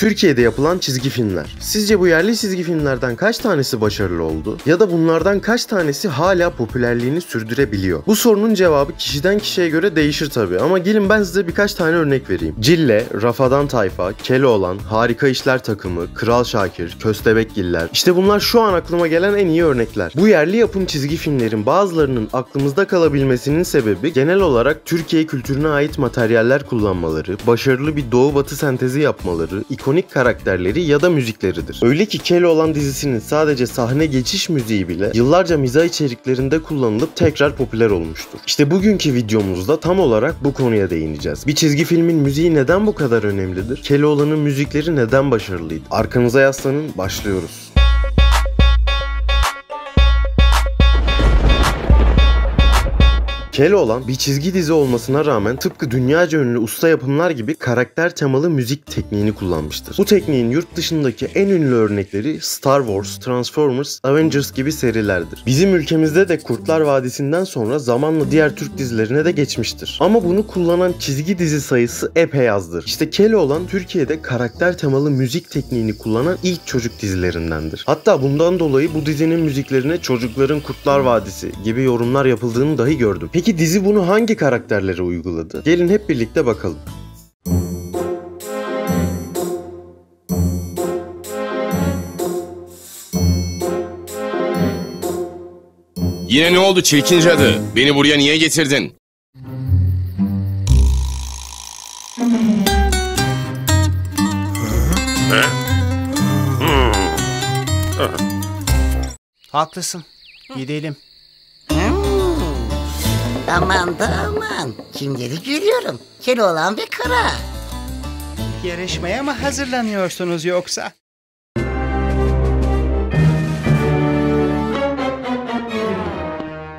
Türkiye'de yapılan çizgi filmler. Sizce bu yerli çizgi filmlerden kaç tanesi başarılı oldu? Ya da bunlardan kaç tanesi hala popülerliğini sürdürebiliyor? Bu sorunun cevabı kişiden kişiye göre değişir tabi ama gelin ben size birkaç tane örnek vereyim. Cille, Rafadan Tayfa, Keloğlan, Harika İşler Takımı, Kral Şakir, Köstebekgiller. İşte bunlar şu an aklıma gelen en iyi örnekler. Bu yerli yapım çizgi filmlerin bazılarının aklımızda kalabilmesinin sebebi genel olarak Türkiye kültürüne ait materyaller kullanmaları, başarılı bir doğu batı sentezi yapmaları, ikonik karakterleri ya da müzikleridir. Öyle ki Keloğlan dizisinin sadece sahne geçiş müziği bile yıllarca mizah içeriklerinde kullanılıp tekrar popüler olmuştur. İşte bugünkü videomuzda tam olarak bu konuya değineceğiz. Bir çizgi filmin müziği neden bu kadar önemlidir? Keloğlan'ın müzikleri neden başarılıydı? Arkanıza yaslanın, başlıyoruz. Keloğlan bir çizgi dizi olmasına rağmen tıpkı dünyaca ünlü usta yapımlar gibi karakter temalı müzik tekniğini kullanmıştır. Bu tekniğin yurt dışındaki en ünlü örnekleri Star Wars, Transformers, Avengers gibi serilerdir. Bizim ülkemizde de Kurtlar Vadisi'nden sonra zamanla diğer Türk dizilerine de geçmiştir. Ama bunu kullanan çizgi dizi sayısı epey azdır. İşte Keloğlan Türkiye'de karakter temalı müzik tekniğini kullanan ilk çocuk dizilerindendir. Hatta bundan dolayı bu dizinin müziklerine çocukların Kurtlar Vadisi gibi yorumlar yapıldığını dahi gördüm. Peki dizi bunu hangi karakterlere uyguladı? Gelin hep birlikte bakalım. Yine ne oldu çirkin cadı? Beni buraya niye getirdin? Haklısın. Gidelim. Aman da aman. Kimleri görüyorum? Keloğlan ve Kara. Yarışmaya mı hazırlanıyorsunuz yoksa?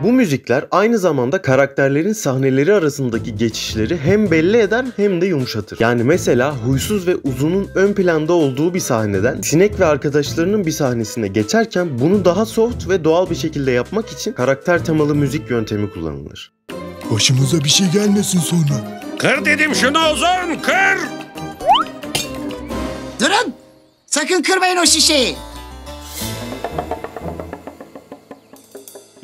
Bu müzikler aynı zamanda karakterlerin sahneleri arasındaki geçişleri hem belli eder hem de yumuşatır. Yani mesela Huysuz ve Uzun'un ön planda olduğu bir sahneden Sinek ve arkadaşlarının bir sahnesine geçerken bunu daha soft ve doğal bir şekilde yapmak için karakter temalı müzik yöntemi kullanılır. Başımıza bir şey gelmesin sonra. Kır dedim şunu Ozan kır! Durun. Sakın kırmayın o şişeyi.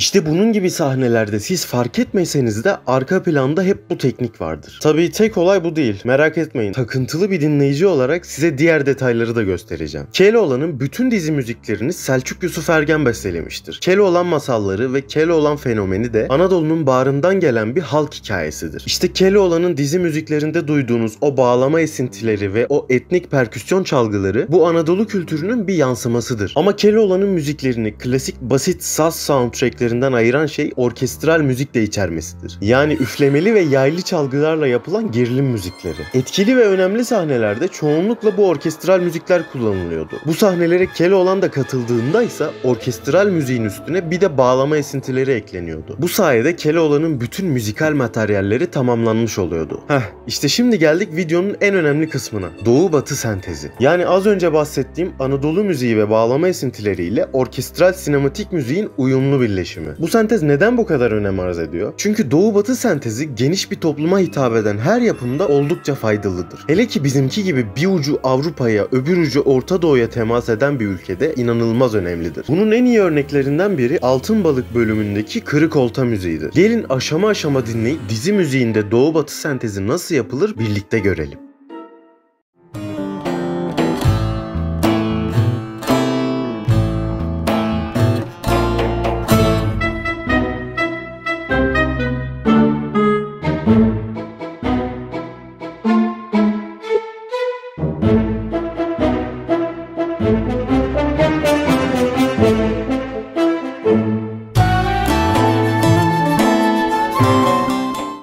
İşte bunun gibi sahnelerde siz fark etmeseniz de arka planda hep bu teknik vardır. Tabii tek olay bu değil. Merak etmeyin. Takıntılı bir dinleyici olarak size diğer detayları da göstereceğim. Keloğlan'ın bütün dizi müziklerini Selçuk Yusuf Ergen bestelemiştir. Keloğlan masalları ve Keloğlan fenomeni de Anadolu'nun bağrından gelen bir halk hikayesidir. İşte Keloğlan'ın dizi müziklerinde duyduğunuz o bağlama esintileri ve o etnik perküsyon çalgıları bu Anadolu kültürünün bir yansımasıdır. Ama Keloğlan'ın müziklerini klasik basit saz soundtracklerinden ayıran şey orkestral müzik de içermesidir. Yani üflemeli ve yaylı çalgılarla yapılan gerilim müzikleri. Etkili ve önemli sahnelerde çoğunlukla bu orkestral müzikler kullanılıyordu. Bu sahnelere Keloğlan da katıldığında ise orkestral müziğin üstüne bir de bağlama esintileri ekleniyordu. Bu sayede Keloğlan'ın bütün müzikal materyalleri tamamlanmış oluyordu. Heh işte şimdi geldik videonun en önemli kısmına. Doğu Batı sentezi. Yani az önce bahsettiğim Anadolu müziği ve bağlama esintileriyle orkestral sinematik müziğin uyumlu birleşimi. Bu sentez neden bu kadar önem arz ediyor? Çünkü Doğu Batı sentezi geniş bir topluma hitap eden her yapımda oldukça faydalıdır. Hele ki bizimki gibi bir ucu Avrupa'ya öbür ucu Orta Doğu'ya temas eden bir ülkede inanılmaz önemlidir. Bunun en iyi örneklerinden biri Altın Balık bölümündeki Kırık Olta müziğidir. Gelin aşama aşama dinleyip dizi müziğinde Doğu Batı sentezi nasıl yapılır birlikte görelim.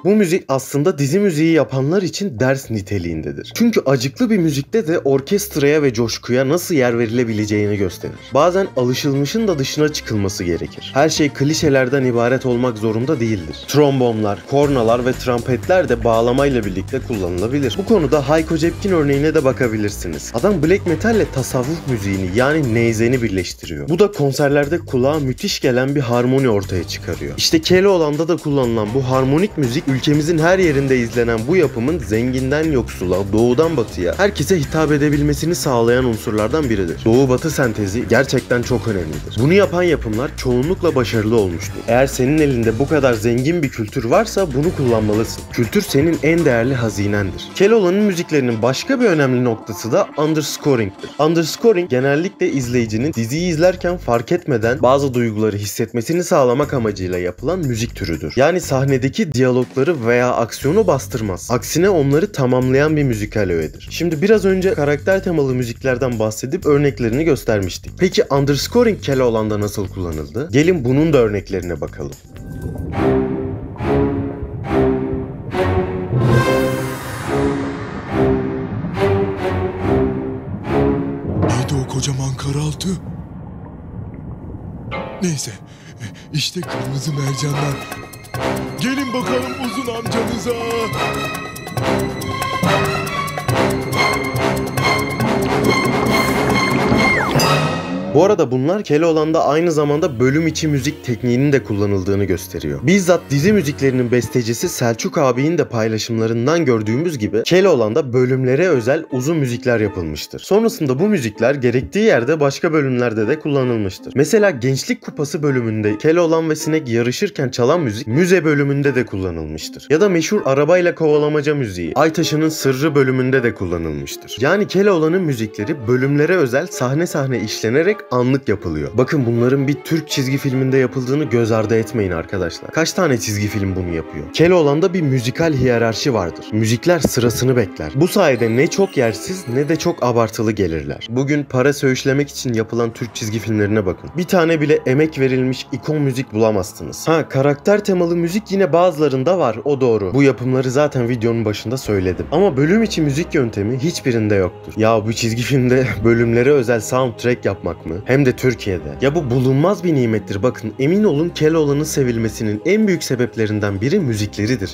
Bu müzik aslında dizi müziği yapanlar için ders niteliğindedir. Çünkü acıklı bir müzikte de orkestraya ve coşkuya nasıl yer verilebileceğini gösterir. Bazen alışılmışın da dışına çıkılması gerekir. Her şey klişelerden ibaret olmak zorunda değildir. Trombonlar, kornalar ve trompetler de bağlamayla birlikte kullanılabilir. Bu konuda Hayko Cepkin örneğine de bakabilirsiniz. Adam black metal ile tasavvuf müziğini yani neyzeni birleştiriyor. Bu da konserlerde kulağa müthiş gelen bir harmoni ortaya çıkarıyor. İşte Keloğlan'da da kullanılan bu harmonik müzik ülkemizin her yerinde izlenen bu yapımın zenginden yoksula, doğudan batıya herkese hitap edebilmesini sağlayan unsurlardan biridir. Doğu batı sentezi gerçekten çok önemlidir. Bunu yapan yapımlar çoğunlukla başarılı olmuştur. Eğer senin elinde bu kadar zengin bir kültür varsa bunu kullanmalısın. Kültür senin en değerli hazinendir. Keloğlan'ın müziklerinin başka bir önemli noktası da underscoring'tir. Underscoring genellikle izleyicinin diziyi izlerken fark etmeden bazı duyguları hissetmesini sağlamak amacıyla yapılan müzik türüdür. Yani sahnedeki diyalogları veya aksiyonu bastırmaz. Aksine onları tamamlayan bir müzikal öğedir. Şimdi biraz önce karakter temalı müziklerden bahsedip örneklerini göstermiştik. Peki underscoring Keloğlan'da nasıl kullanıldı? Gelin bunun da örneklerine bakalım. Neydi o kocaman karaltı? Neyse. işte kırmızı mercanlar. Gelin bakalım uzun amcanıza. Bu arada bunlar Keloğlan'da aynı zamanda bölüm içi müzik tekniğinin de kullanıldığını gösteriyor. Bizzat dizi müziklerinin bestecisi Selçuk abinin de paylaşımlarından gördüğümüz gibi Keloğlan'da bölümlere özel uzun müzikler yapılmıştır. Sonrasında bu müzikler gerektiği yerde başka bölümlerde de kullanılmıştır. Mesela Gençlik Kupası bölümünde Keloğlan ve Sinek yarışırken çalan müzik müze bölümünde de kullanılmıştır. Ya da meşhur arabayla kovalamaca müziği Aytaş'ın Sırrı bölümünde de kullanılmıştır. Yani Keloğlan'ın müzikleri bölümlere özel sahne sahne işlenerek anlık yapılıyor. Bakın bunların bir Türk çizgi filminde yapıldığını göz ardı etmeyin arkadaşlar. Kaç tane çizgi film bunu yapıyor? Keloğlan'da bir müzikal hiyerarşi vardır. Müzikler sırasını bekler. Bu sayede ne çok yersiz ne de çok abartılı gelirler. Bugün para söğüşlemek için yapılan Türk çizgi filmlerine bakın. Bir tane bile emek verilmiş ikon müzik bulamazsınız. Ha karakter temalı müzik yine bazılarında var o doğru. Bu yapımları zaten videonun başında söyledim. Ama bölüm içi müzik yöntemi hiçbirinde yoktur. Ya bu çizgi filmde bölümlere özel soundtrack yapmak mı? Hem de Türkiye'de. Ya bu bulunmaz bir nimettir. Bakın emin olun Keloğlan'ın sevilmesinin en büyük sebeplerinden biri müzikleridir.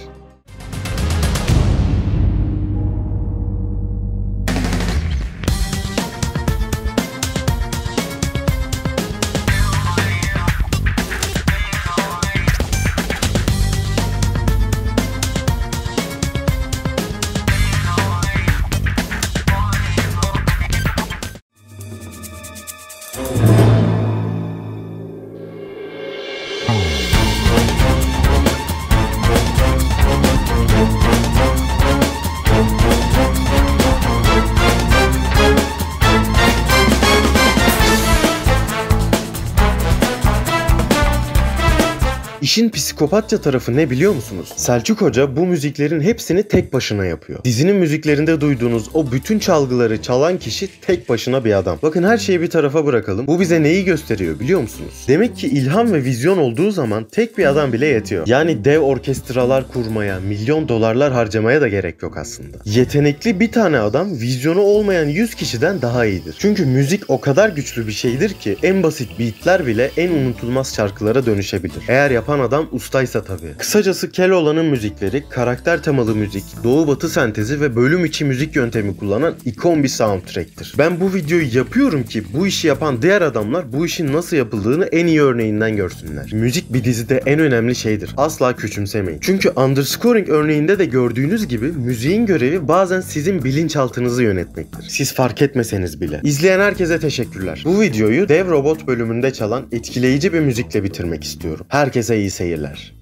İşin psikopatça tarafı ne biliyor musunuz? Selçuk Hoca bu müziklerin hepsini tek başına yapıyor. Dizinin müziklerinde duyduğunuz o bütün çalgıları çalan kişi tek başına bir adam. Bakın her şeyi bir tarafa bırakalım. Bu bize neyi gösteriyor biliyor musunuz? Demek ki ilham ve vizyon olduğu zaman tek bir adam bile yetiyor. Yani dev orkestralar kurmaya, milyon dolarlar harcamaya da gerek yok aslında. Yetenekli bir tane adam vizyonu olmayan 100 kişiden daha iyidir. Çünkü müzik o kadar güçlü bir şeydir ki en basit beatler bile en unutulmaz şarkılara dönüşebilir. Eğer yapan adam ustaysa tabii. Kısacası Keloğlan'ın müzikleri karakter temalı müzik, doğu batı sentezi ve bölüm içi müzik yöntemi kullanan ikon bir soundtrack'tir. Ben bu videoyu yapıyorum ki bu işi yapan diğer adamlar bu işin nasıl yapıldığını en iyi örneğinden görsünler. Müzik bir dizide en önemli şeydir. Asla küçümsemeyin. Çünkü underscoring örneğinde de gördüğünüz gibi müziğin görevi bazen sizin bilinçaltınızı yönetmektir. Siz fark etmeseniz bile. İzleyen herkese teşekkürler. Bu videoyu Dev Robot bölümünde çalan etkileyici bir müzikle bitirmek istiyorum. Herkese iyi seyirler.